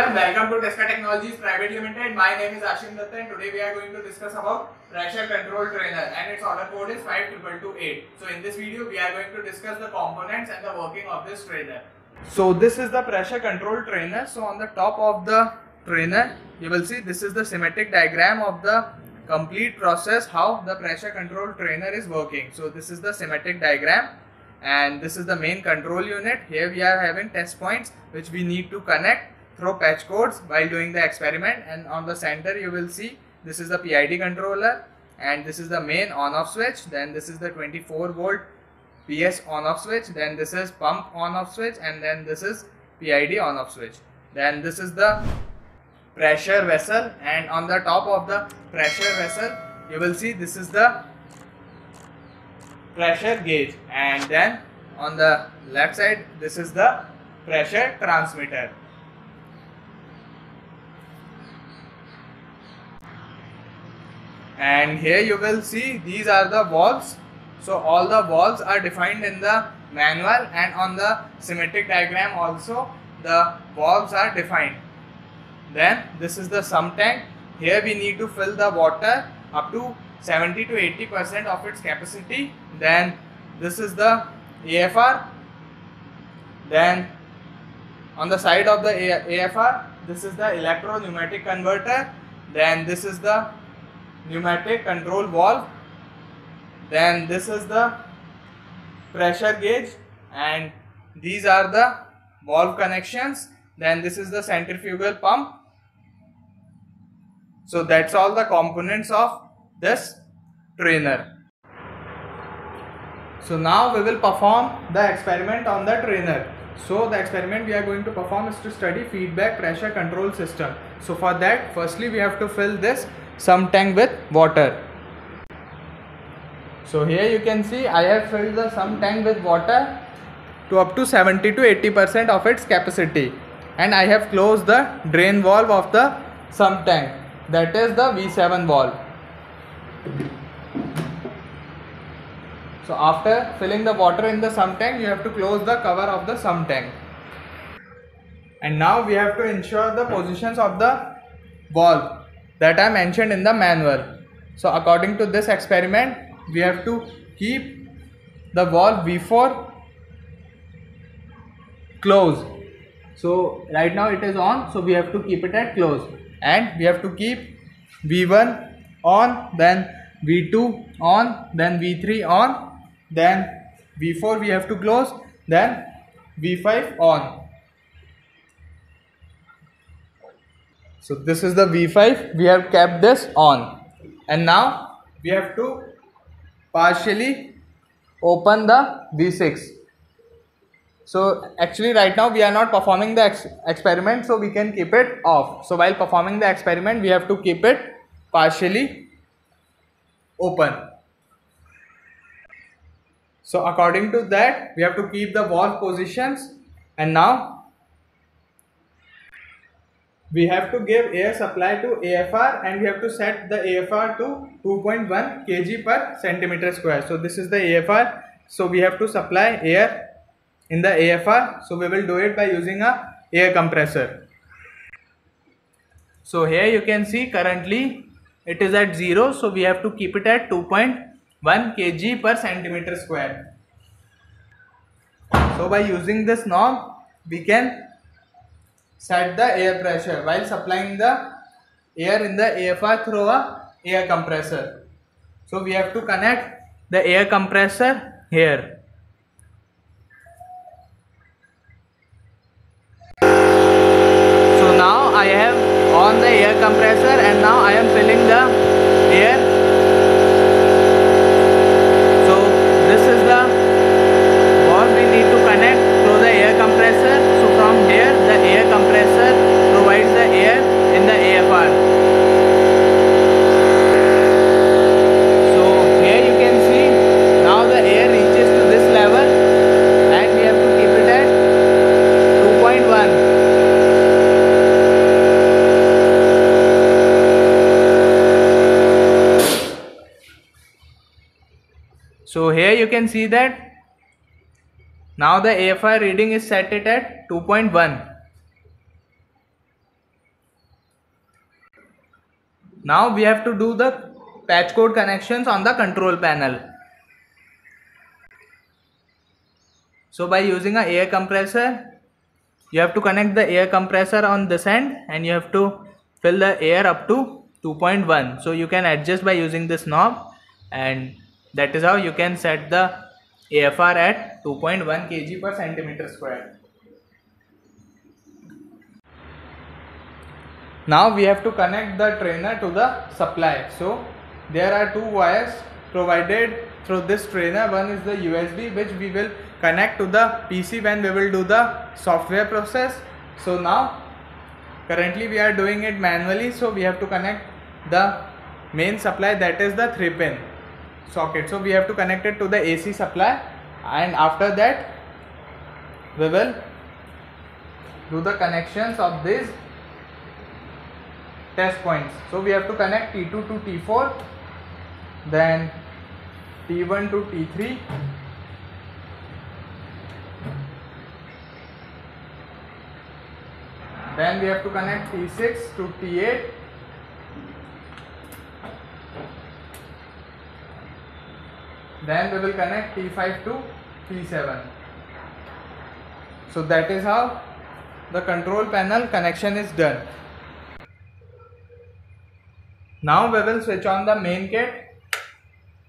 everyone, welcome to Tesca Technologies Private Limited. My name is Ashim Datta and today we are going to discuss about pressure control trainer and its order code is 52228. So in this video we are going to discuss the components and the working of this trainer. So this is the pressure control trainer. So on the top of the trainer you will see this is the schematic diagram of the complete process how the pressure control trainer is working. So this is the schematic diagram and this is the main control unit. Here we are having test points which we need to connect through patch cords while doing the experiment and on the center you will see this is the PID controller and this is the main on off switch then this is the 24 volt PS on off switch then this is pump on off switch and then this is PID on off switch. Then this is the pressure vessel and on the top of the pressure vessel you will see this is the pressure gauge and then on the left side this is the pressure transmitter and here you will see these are the valves. So all the valves are defined in the manual and on the schematic diagram also the valves are defined. Then this is the sump tank. Here we need to fill the water up to 70 to 80 percent of its capacity. Then this is the AFR then on the side of the AFR this is the electro pneumatic converter. Then this is the pneumatic control valve then this is the pressure gauge and these are the valve connections. Then this is the centrifugal pump. So that's all the components of this trainer. So now we will perform the experiment on the trainer. So the experiment we are going to perform is to study feedback pressure control system. So for that firstly we have to fill this sump tank with water so here you can see I have filled the sump tank with water to up to 70 to 80 percent of its capacity and I have closed the drain valve of the sump tank that is the V7 valve. So after filling the water in the sump tank you have to close the cover of the sump tank. And now we have to ensure the positions of the valve that are mentioned in the manual. So according to this experiment we have to keep the valve V4 closed. So right now it is on so we have to keep it at close and we have to keep V1 on then V2 on then V3 on then V4 we have to close then V5 on. So this is the V5 we have kept this on. And now we have to partially open the V6 so actually right now we are not performing the ex experiment so we can keep it off. So while performing the experiment we have to keep it partially open. So according to that we have to keep the valve positions. And now we have to give air supply to AFR and we have to set the AFR to 2.1 kg per centimeter square. So this is the AFR. So we have to supply air in the AFR. So we will do it by using a air compressor. So here you can see currently it is at 0. So we have to keep it at 2.1 kg per centimeter square. So by using this knob we can set the air pressure while supplying the air in the AFR through a air compressor. So we have to connect the air compressor here. So now I have on the air compressor and now I am filling the air. So this is the valve we need to connect through the air compressor. So from here the air compressor provides the air in the AFR. So here you can see now the air reaches to this level and we have to keep it at 2.1. So here you can see that now the AFI reading is set it at 2.1. Now we have to do the patch cord connections on the control panel. So by using a air compressor, you have to connect the air compressor on this end and you have to fill the air up to 2.1. So you can adjust by using this knob and that is how you can set the AFR at 2.1 kg per centimeter square. Now we have to connect the trainer to the supply. So there are two wires provided through this trainer. One is the USB which we will connect to the PC when we will do the software process. So now currently we are doing it manually so we have to connect the main supply that is the 3 pin socket. So we have to connect it to the AC supply and after that we will do the connections of these test points. So we have to connect T2 to T4 then T1 to T3 then we have to connect T6 to T8 then we will connect T5 to T7 so that is how the control panel connection is done. Now we will switch on the main kit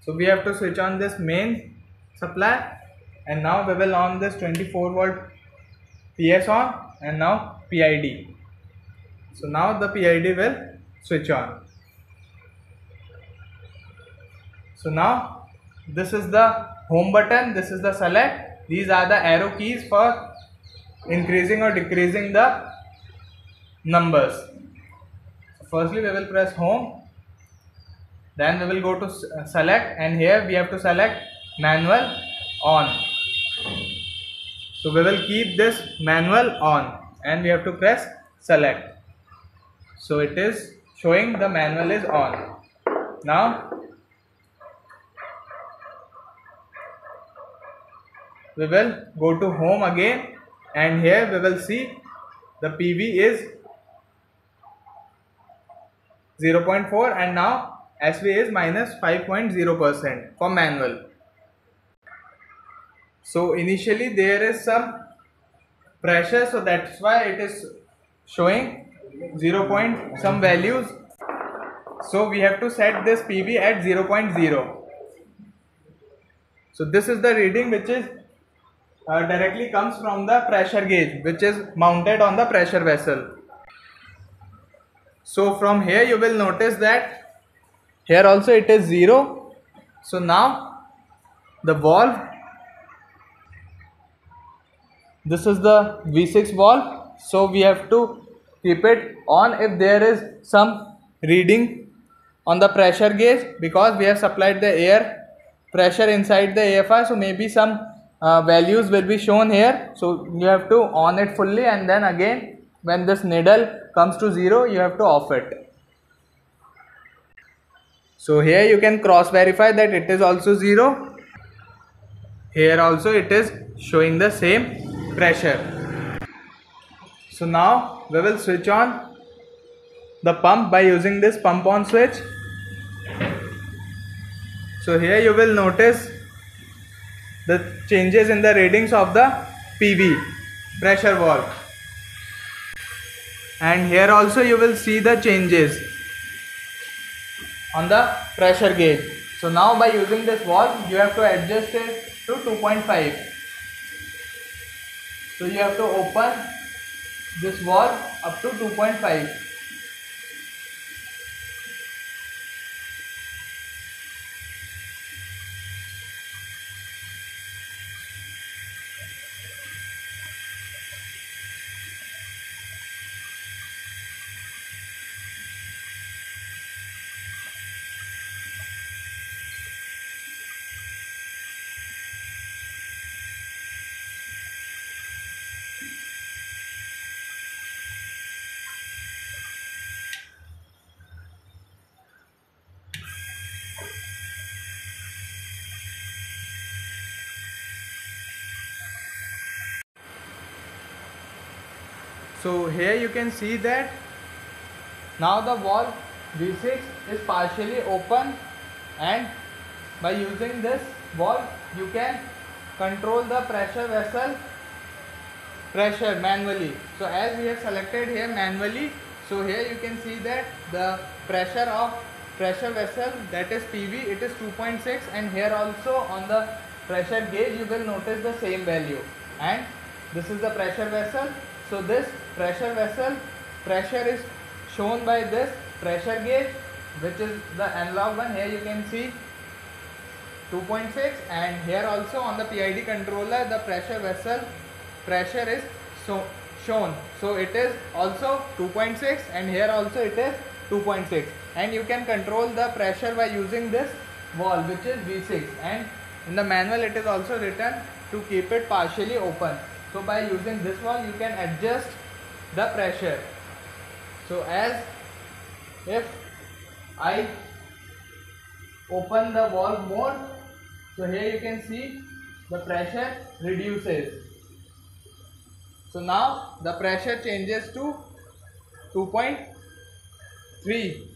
so we have to switch on this main supply. And now we will on this 24 volt PS on and now PID so now the PID will switch on. So now this is the home button. This is the select. These are the arrow keys for increasing or decreasing the numbers. Firstly we will press home. Then we will go to uh, select. And here we have to select manual on. So we will keep this manual on. And we have to press select. So it is showing the manual is on. Now we will go to home again and here we will see the PV is 0.4 and now SV is minus 5.0 percent for manual. So initially there is some pressure so that's why it is showing 0. Point some values. So we have to set this PV at 0.0. So this is the reading which is uh, directly comes from the pressure gauge which is mounted on the pressure vessel. So from here you will notice that here also it is 0. So now the valve this is the V6 valve so we have to keep it on if there is some reading on the pressure gauge because we have supplied the air pressure inside the AFR so maybe some uh, values will be shown here. So you have to on it fully and then again when this needle comes to 0 you have to off it. So here you can cross verify that it is also 0 here also it is showing the same pressure. So now we will switch on the pump by using this pump on switch. So here you will notice the changes in the readings of the PV pressure valve and here also you will see the changes on the pressure gauge. So now by using this valve you have to adjust it to 2.5 so you have to open this valve up to 2.5 so here you can see that now the valve V6 is partially open and by using this valve you can control the pressure vessel pressure manually. So as we have selected here manually, so here you can see that the pressure of pressure vessel that is PV it is 2.6 and here also on the pressure gauge you will notice the same value and this is the pressure vessel. So this pressure vessel. Pressure is shown by this pressure gauge which is the analog one. Here you can see 2.6 and here also on the PID controller the pressure vessel pressure is so shown. So it is also 2.6 and here also it is 2.6 and you can control the pressure by using this valve which is V6 and in the manual it is also written to keep it partially open. So by using this valve you can adjust the pressure. So as if I open the valve more so here you can see the pressure reduces. So now the pressure changes to 2.3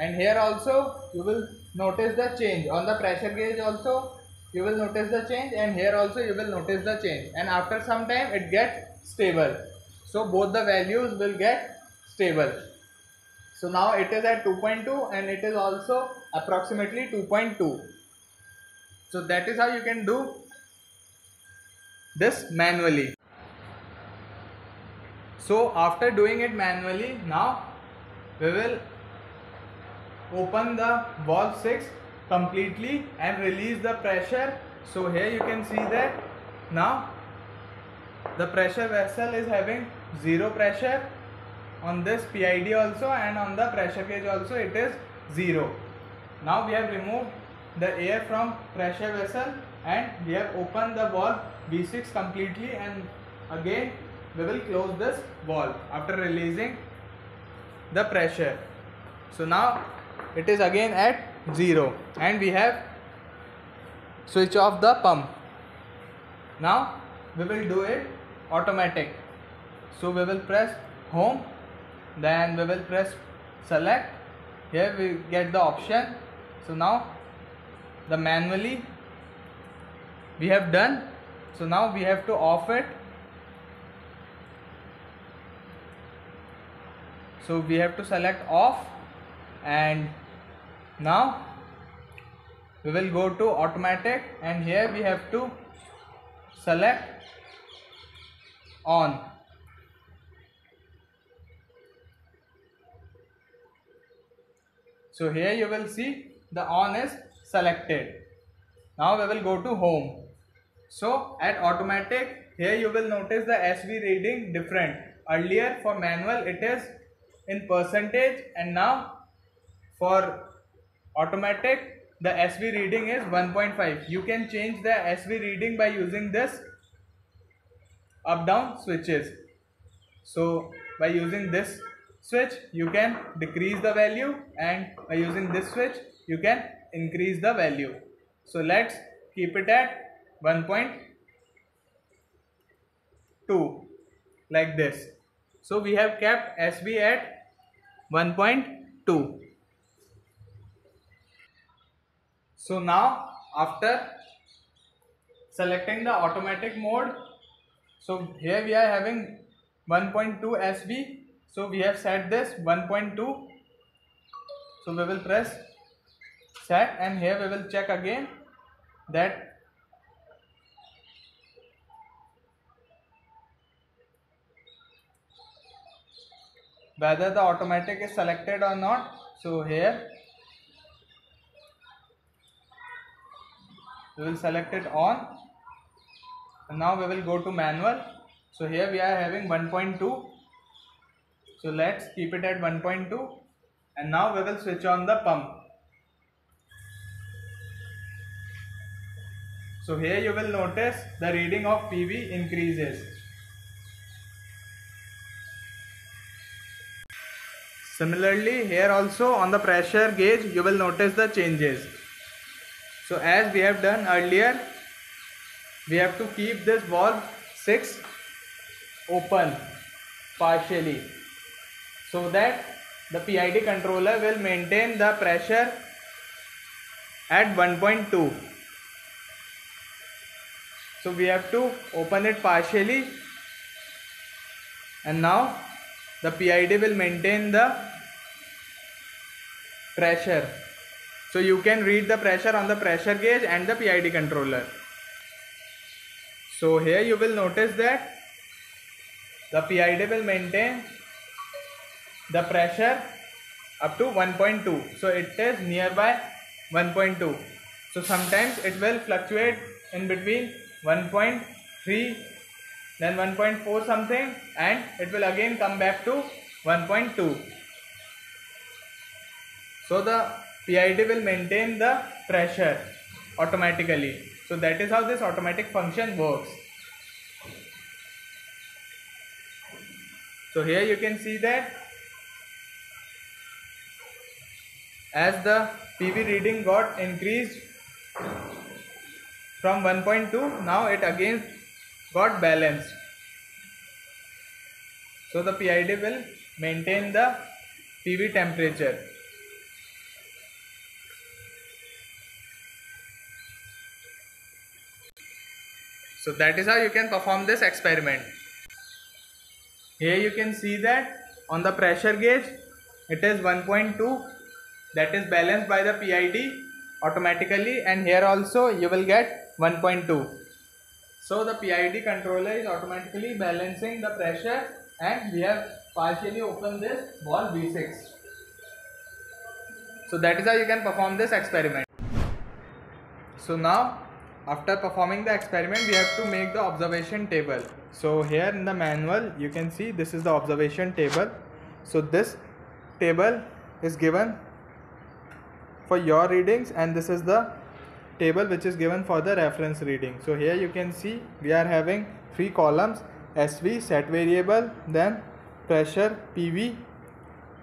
and here also you will notice the change. On the pressure gauge also you will notice the change and here also you will notice the change. And after some time it gets stable so both the values will get stable so now it is at 2.2 and it is also approximately 2.2 so that is how you can do this manually. So after doing it manually, now we will open the valve 6 completely and release the pressure. So here you can see that now the pressure vessel is having zero pressure on this PID also and on the pressure gauge also it is zero. Now we have removed the air from pressure vessel and we have opened the valve V6 completely and again we will close this valve after releasing the pressure. So now it is again at 0 and we have switch off the pump. Now we will do it automatic. So we will press home then we will press select. Here we get the option. So now the manually we have done. So now we have to off it. So we have to select off and now we will go to automatic and here we have to select on so here you will see the on is selected now we will go to home so at automatic here you will notice the SV reading different. Earlier for manual it is in percentage and now for automatic the SV reading is 1.5. You can change the SV reading by using this up down switches. So by using this switch you can decrease the value and by using this switch you can increase the value. So let's keep it at 1.2 like this. So we have kept SV at 1.2. So now after selecting the automatic mode, so here we are having 1.2 SV. So we have set this 1.2. So we will press set and here we will check again that whether the automatic is selected or not. So here we will select it on. And now we will go to manual. So here we are having 1.2 so let's keep it at 1.2 and now we will switch on the pump. So here you will notice the reading of PV increases. Similarly, here also on the pressure gauge, you will notice the changes. So as we have done earlier, we have to keep this valve 6 open partially so that the PID controller will maintain the pressure at 1.2 so we have to open it partially. And now the PID will maintain the pressure. So you can read the pressure on the pressure gauge and the PID controller. So here you will notice that the PID will maintain the pressure up to 1.2 so it is nearby 1.2 so sometimes it will fluctuate in between 1.3 then 1.4 something and it will again come back to 1.2 so the PID will maintain the pressure automatically. So that is how this automatic function works. So here you can see that as the PV reading got increased from 1.2 now it again got balanced. So the PID will maintain the PV temperature. So that is how you can perform this experiment. Here you can see that on the pressure gauge it is 1.2 that is balanced by the PID automatically and here also you will get 1.2 so the PID controller is automatically balancing the pressure and we have partially opened this ball V6 so that is how you can perform this experiment. So now after performing the experiment we have to make the observation table. So here in the manual you can see this is the observation table. So this table is given for your readings and this is the table which is given for the reference reading. So here you can see we are having three columns SV set variable then pressure PV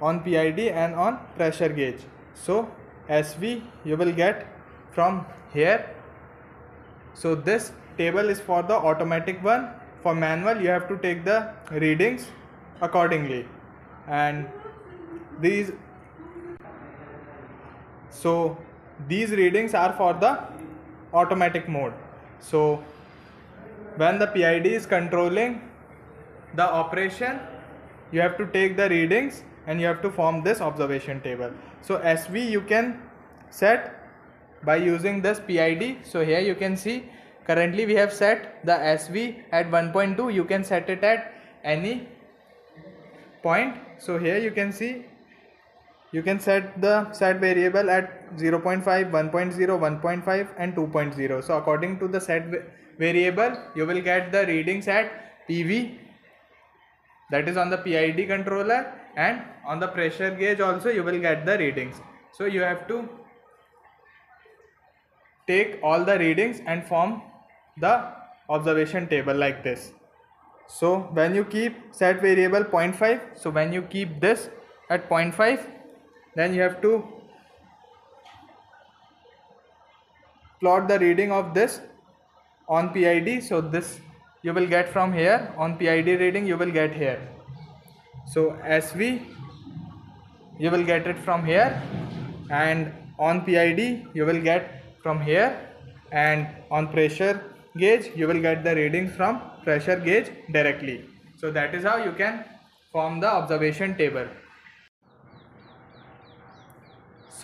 on PID and on pressure gauge. So SV you will get from here. So this table is for the automatic one. For manual you have to take the readings accordingly. And these so these readings are for the automatic mode. So when the PID is controlling the operation you have to take the readings and you have to form this observation table. So SV you can set by using this PID so here you can see currently we have set the SV at 1.2 you can set it at any point. So here you can see you can set the set variable at 0.5 1.0 1.5 and 2.0 so according to the set variable you will get the readings at PV that is on the PID controller and on the pressure gauge also you will get the readings. So you have to take all the readings and form the observation table like this. So when you keep set variable 0.5 so when you keep this at 0.5 then you have to plot the reading of this on PID so this you will get from here. On PID reading you will get here. So SV you will get it from here. And on PID you will get from here. And on pressure gauge you will get the readings from pressure gauge directly. So that is how you can form the observation table.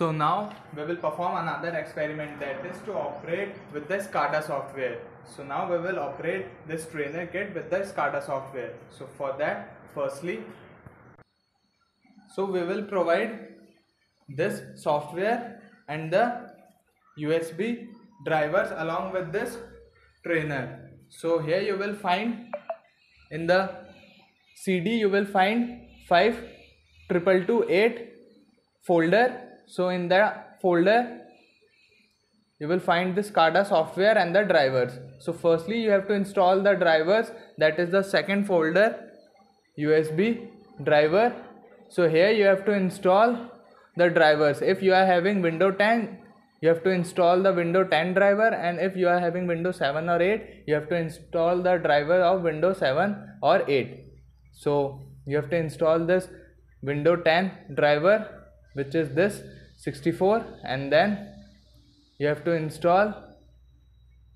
So now we will perform another experiment that is to operate with the SCADA software. So now we will operate this trainer kit with the SCADA software. So for that firstly so we will provide this software and the USB drivers along with this trainer. So here you will find in the CD you will find 5 triple two eight folder. So in the folder you will find the SCADA software and the drivers. So firstly you have to install the drivers that is the second folder USB driver. So here you have to install the drivers. If you are having window 10 you have to install the window 10 driver and if you are having windows 7 or 8 you have to install the driver of windows 7 or 8 so you have to install this window 10 driver which is this 64 and then you have to install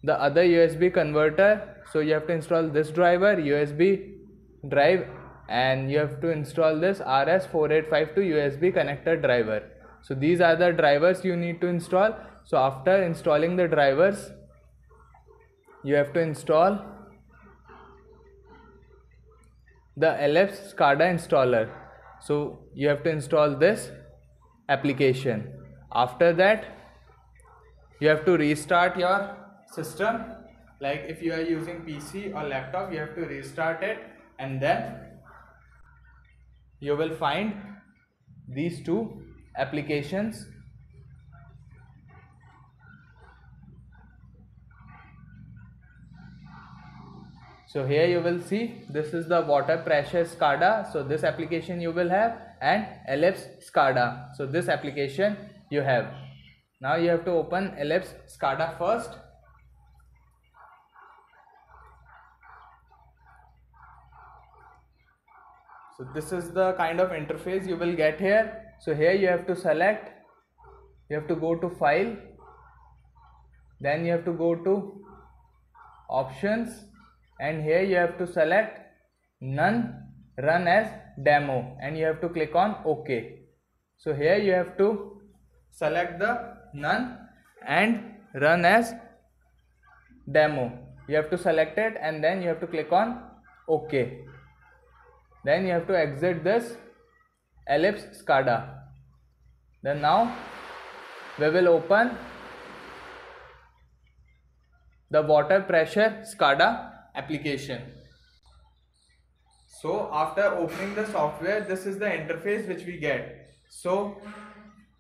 the other USB converter. So you have to install this driver USB drive and you have to install this RS4852 USB connector driver. So these are the drivers you need to install. So after installing the drivers you have to install the Elipse SCADA installer. So you have to install this application. After that you have to restart your system. Like if you are using PC or laptop you have to restart it and then you will find these two applications. So here you will see this is the water pressure SCADA. So this application you will have and Elipse SCADA. So this application you have. Now you have to open Elipse SCADA first. So this is the kind of interface you will get here. So here you have to select. You have to go to file. Then you have to go to options. And here you have to select none run as demo. And you have to click on ok. So here you have to select the none and run as demo. You have to select it and then you have to click on ok. Then you have to exit this Elipse SCADA. Then now we will open the water pressure SCADA application so after opening the software this is the interface which we get. So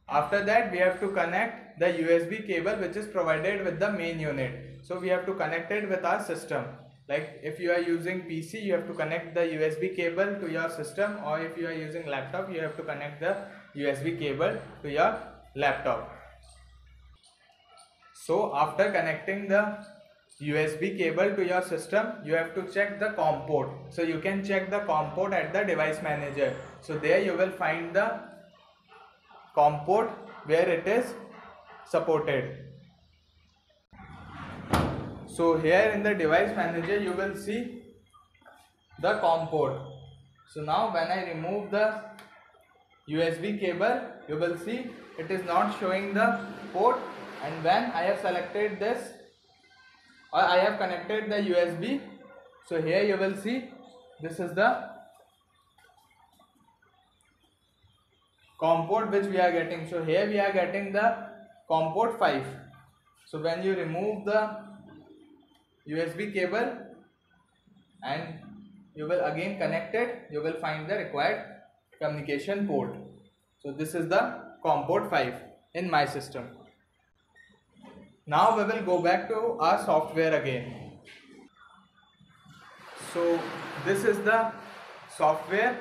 after that we have to connect the USB cable which is provided with the main unit. So we have to connect it with our system. Like if you are using PC you have to connect the USB cable to your system or if you are using laptop you have to connect the USB cable to your laptop. So after connecting the USB cable to your system you have to check the COM port. So you can check the COM port at the device manager. So there you will find the COM port where it is supported. So here in the device manager you will see the COM port. So now when I remove the USB cable you will see it is not showing the port. And when I have selected this I have connected the USB so here you will see this is the COM port which we are getting. So here we are getting the COM port 5 so when you remove the USB cable and you will again connect it you will find the required communication port. So this is the COM port 5 in my system now we will go back to our software again. So this is the software.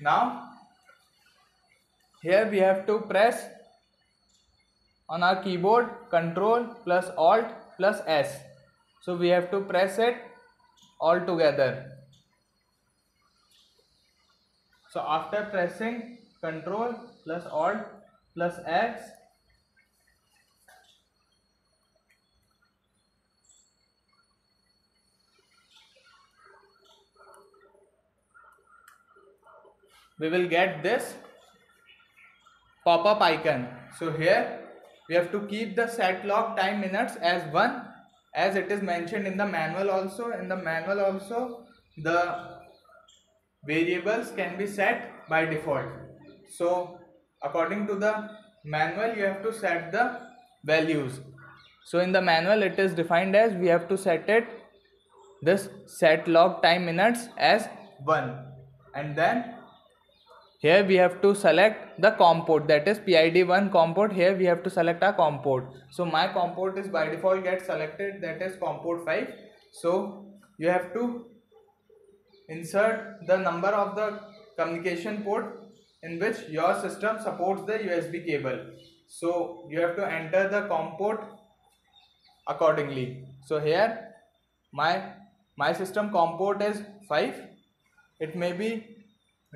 Now here we have to press on our keyboard control plus alt plus s. So we have to press it all together. So after pressing control plus alt plus x we will get this pop-up icon. So here we have to keep the set log time minutes as 1 as it is mentioned in the manual also in the manual also the variables can be set by default. So according to the manual you have to set the values. So in the manual it is defined as we have to set it this set log time minutes as 1 and then here we have to select the COM port that is PID1 COM port here we have to select our COM port so my COM port is by default get selected that is COM port 5 so you have to insert the number of the communication port in which your system supports the USB cable. So you have to enter the COM port accordingly. So here my my system COM port is 5 it may be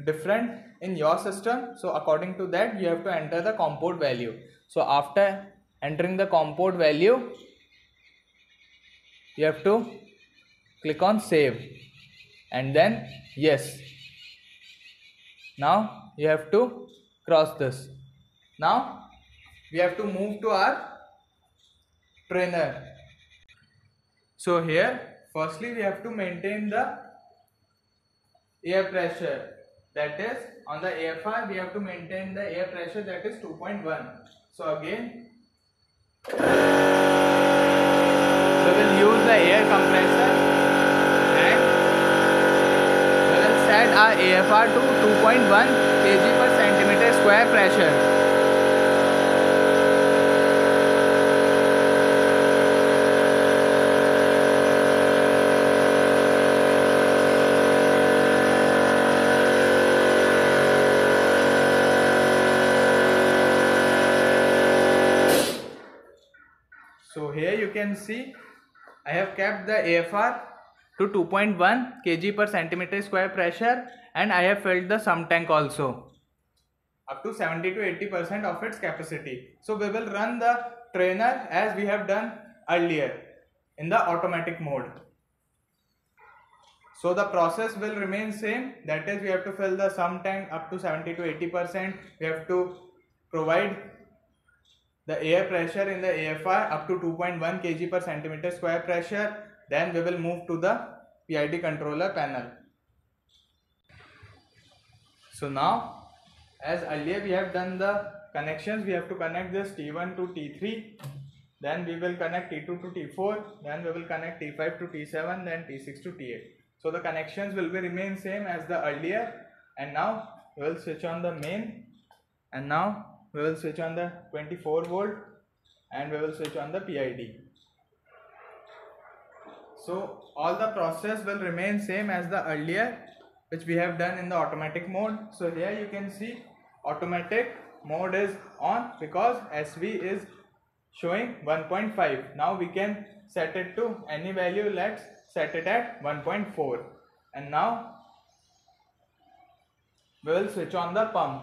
different in your system. So according to that you have to enter the comport value. So after entering the comport value you have to click on save. And then yes. Now you have to cross this. Now we have to move to our trainer. So here firstly we have to maintain the air pressure that is on the AFR we have to maintain the air pressure that is 2.1 so again we will use the air compressor and we will set our AFR to 2.1 kg per centimeter square pressure So here you can see I have kept the AFR to 2.1 kg per centimeter square pressure and I have filled the sump tank also up to 70 to 80 percent of its capacity. So we will run the trainer as we have done earlier in the automatic mode. So the process will remain same that is we have to fill the sump tank up to 70 to 80 percent. We have to provide the air pressure in the AFR up to 2.1 kg per centimeter square pressure. Then we will move to the PID controller panel. So now as earlier we have done the connections we have to connect this T1 to T3 then we will connect T2 to T4 then we will connect T5 to T7 then T6 to T8 so the connections will be remain same as the earlier. And now we will switch on the main. And now we will switch on the 24 volt and we will switch on the PID so all the process will remain same as the earlier which we have done in the automatic mode. So here you can see automatic mode is on because SV is showing 1.5 now we can set it to any value. Let's set it at 1.4 and now we will switch on the pump.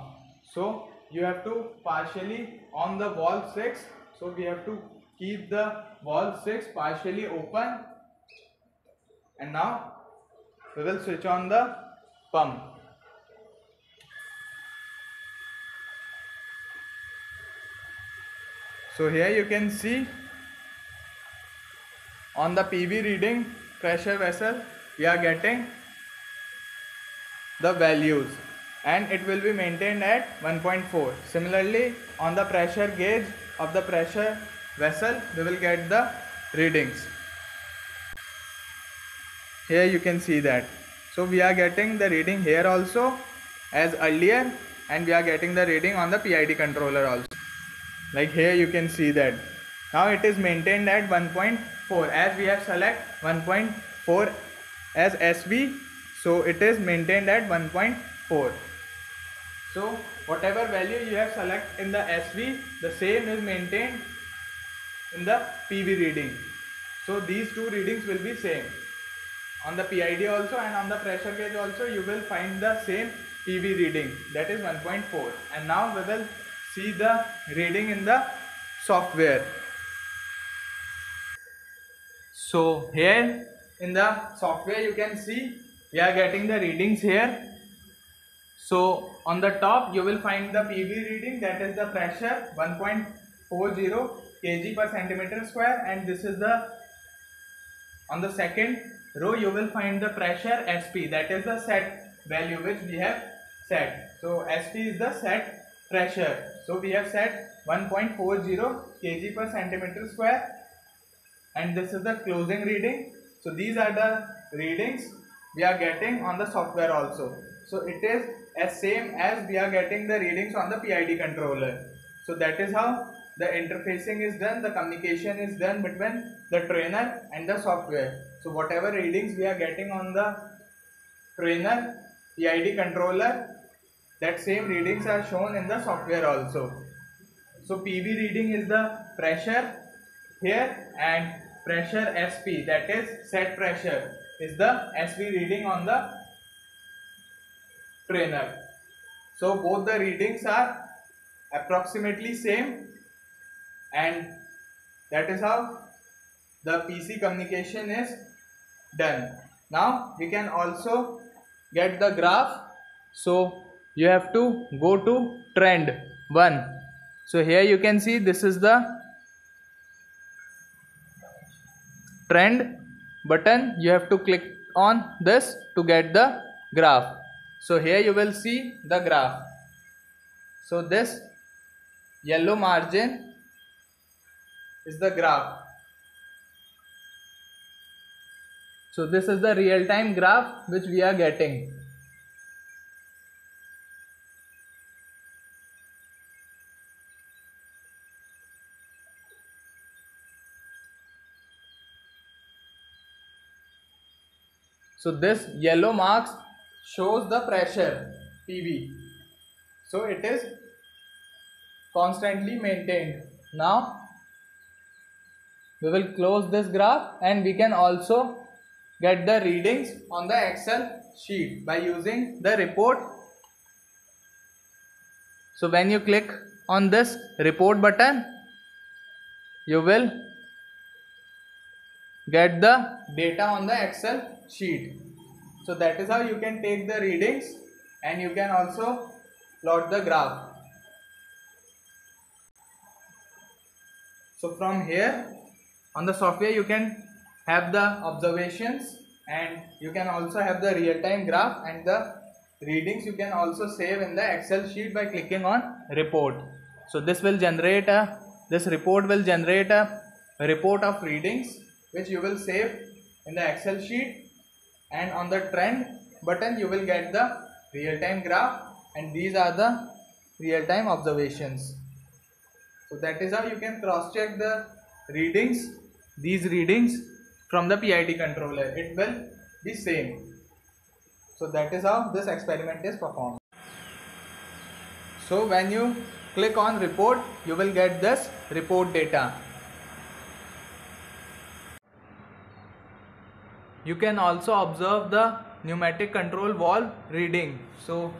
So you have to partially on the valve 6 so we have to keep the valve 6 partially open. And now we will switch on the pump. So here you can see on the PV reading pressure vessel we are getting the values and it will be maintained at 1.4 similarly on the pressure gauge of the pressure vessel we will get the readings. Here you can see that. So we are getting the reading here also as earlier and we are getting the reading on the PID controller also. Like here you can see that. Now it is maintained at 1.4 as we have select 1.4 as SV so it is maintained at 1.4 so whatever value you have select in the SV the same is maintained in the PV reading. So these two readings will be same. On the PID also and on the pressure gauge also you will find the same PV reading. That is 1.4 and now we will see the reading in the software. So here in the software you can see we are getting the readings here. So on the top you will find the PV reading that is the pressure 1.40 kg per centimeter square and this is the on the second row you will find the pressure SP that is the set value which we have set. So SP is the set pressure. So we have set 1.40 kg per centimeter square and this is the closing reading. So these are the readings we are getting on the software also. So it is as same as we are getting the readings on the PID controller. So that is how the interfacing is done, the communication is done between the trainer and the software. So whatever readings we are getting on the trainer, PID controller, that same readings are shown in the software also. So PV reading is the pressure here and pressure SP that is set pressure is the SV reading on the trainer. So both the readings are approximately same and that is how the PC communication is done. Now we can also get the graph. So you have to go to trend 1. So here you can see this is the trend button. You have to click on this to get the graph. So here you will see the graph. So this yellow margin is the graph. So this is the real time graph which we are getting. So this yellow marks shows the pressure PV. So it is constantly maintained. Now we will close this graph and we can also get the readings on the Excel sheet by using the report. So when you click on this report button, you will get the data on the Excel sheet. So that is how you can take the readings and you can also plot the graph. So from here on the software you can have the observations and you can also have the real-time graph and the readings you can also save in the excel sheet by clicking on report so this will generate a this report will generate a report of readings which you will save in the excel sheet and on the trend button you will get the real-time graph and these are the real-time observations so that is how you can cross check the readings these readings from the PID controller. It will be same. So that is how this experiment is performed. So when you click on report, you will get this report data. You can also observe the pneumatic control valve reading. So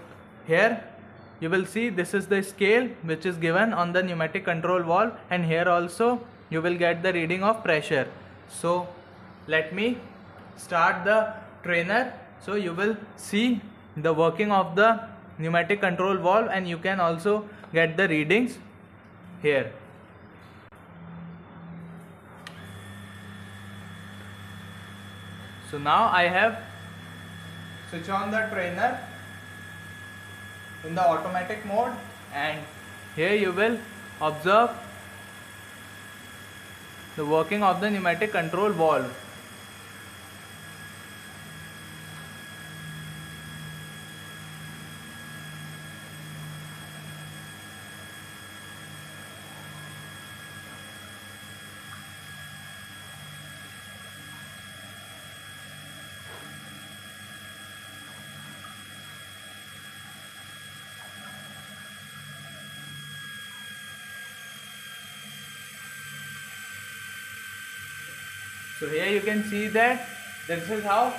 here you will see this is the scale which is given on the pneumatic control valve and here also you will get the reading of pressure. So let me start the trainer so you will see the working of the pneumatic control valve and you can also get the readings here so now I have switch on the trainer in the automatic mode and here you will observe the working of the pneumatic control valve So here you can see that this is how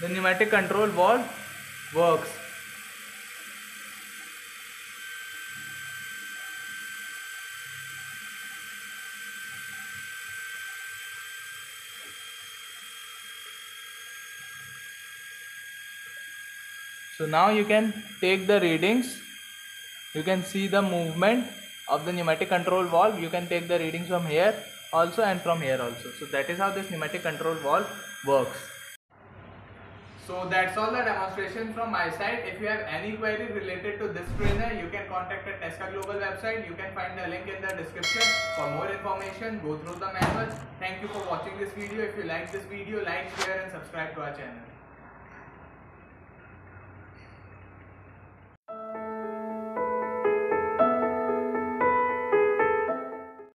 the pneumatic control valve works. So now you can take the readings. You can see the movement of the pneumatic control valve. You can take the readings from here also and from here also. So that is how this pneumatic control valve works. So that's all the demonstration from my side. If you have any query related to this trainer, you can contact the Tesca Global website. You can find the link in the description. For more information, go through the manual. Thank you for watching this video. If you like this video, like, share and subscribe to our channel.